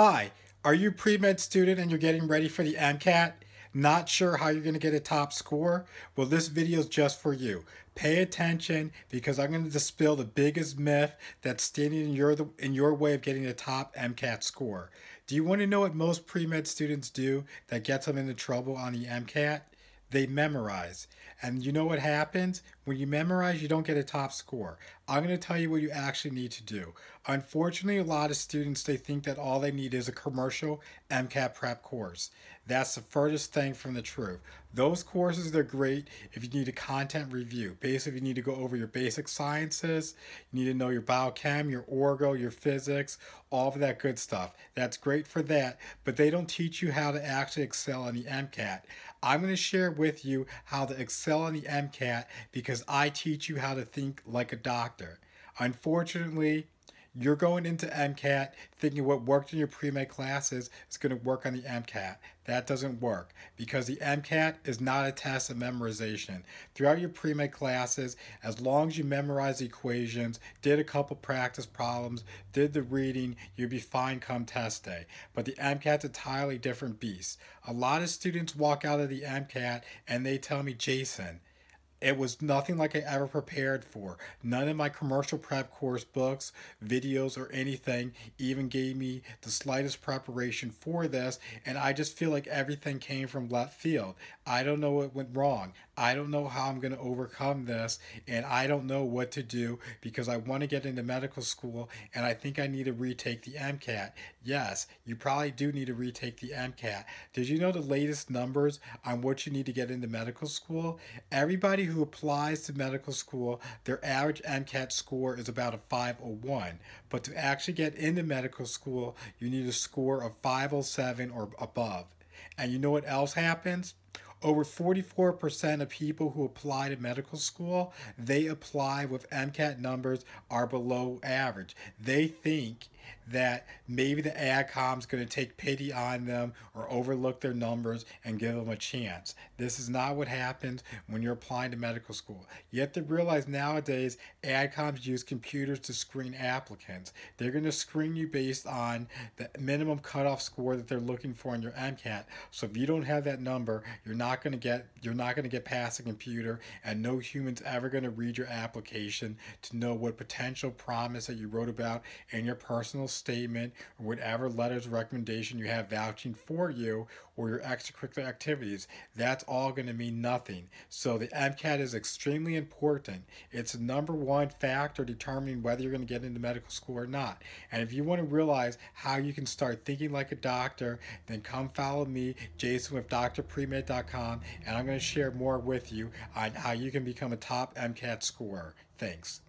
Hi, are you pre-med student and you're getting ready for the MCAT? Not sure how you're going to get a top score? Well, this video is just for you. Pay attention because I'm going to dispel the biggest myth that's standing in your, in your way of getting a top MCAT score. Do you want to know what most pre-med students do that gets them into trouble on the MCAT? They memorize. And you know what happens? When you memorize, you don't get a top score. I'm going to tell you what you actually need to do. Unfortunately, a lot of students, they think that all they need is a commercial MCAT prep course. That's the furthest thing from the truth. Those courses, they're great if you need a content review. Basically, you need to go over your basic sciences, you need to know your biochem, your orgo, your physics, all of that good stuff. That's great for that, but they don't teach you how to actually excel on the MCAT. I'm going to share with you how to excel on the MCAT because I teach you how to think like a doctor. Unfortunately, you're going into MCAT thinking what worked in your pre-med classes is going to work on the MCAT. That doesn't work because the MCAT is not a test of memorization. Throughout your pre-med classes, as long as you memorize the equations, did a couple practice problems, did the reading, you'll be fine come test day. But the MCAT's a entirely different beast. A lot of students walk out of the MCAT and they tell me, Jason, it was nothing like I ever prepared for. None of my commercial prep course books, videos, or anything even gave me the slightest preparation for this, and I just feel like everything came from left field. I don't know what went wrong. I don't know how I'm going to overcome this, and I don't know what to do because I want to get into medical school, and I think I need to retake the MCAT. Yes, you probably do need to retake the MCAT. Did you know the latest numbers on what you need to get into medical school? Everybody who applies to medical school, their average MCAT score is about a 501. But to actually get into medical school, you need a score of 507 or above. And you know what else happens? Over 44% of people who apply to medical school, they apply with MCAT numbers are below average. They think that maybe the AdCom is going to take pity on them or overlook their numbers and give them a chance. This is not what happens when you're applying to medical school. You have to realize nowadays AdComs use computers to screen applicants. They're going to screen you based on the minimum cutoff score that they're looking for in your MCAT. So if you don't have that number, you're not going to get you're not going to get past a computer and no human's ever going to read your application to know what potential promise that you wrote about in your personal statement or whatever letters of recommendation you have vouching for you or your extracurricular activities. That's all going to mean nothing. So the MCAT is extremely important. It's the number one factor determining whether you're going to get into medical school or not. And if you want to realize how you can start thinking like a doctor, then come follow me, Jason with drpremed.com, and I'm going to share more with you on how you can become a top MCAT scorer. Thanks.